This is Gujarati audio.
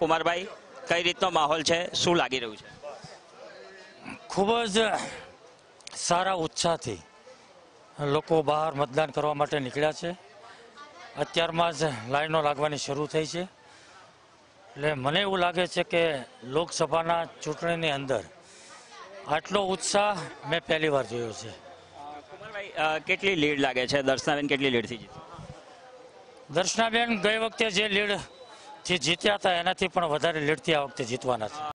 કુમારભાઈ કઈ રીતનો માહોલ છે? શું લાગી રહ્યું છે? ખૂબ જ સારા ઉત્સાહથી લોકો બહાર મતદાન કરવા માટે નીકળ્યા છે. અત્યારમાં જ લાઈનો લાગવાની શરૂ થઈ છે. એટલે મને એવું લાગે છે કે લોકસભાના ચૂંટણીની અંદર આટલો ઉત્સાહ મેં પહેલી વાર જોયો છે. કુમારભાઈ કેટલી લીડ લાગે છે? દર્શનાબેન કેટલી લીડથી જીતી? દર્શનાબેન ગઈ વખતે જે લીડથી જીત્યા હતા એનાથી પણ વધારે લીડથી આ વખતે જીતવાના છે.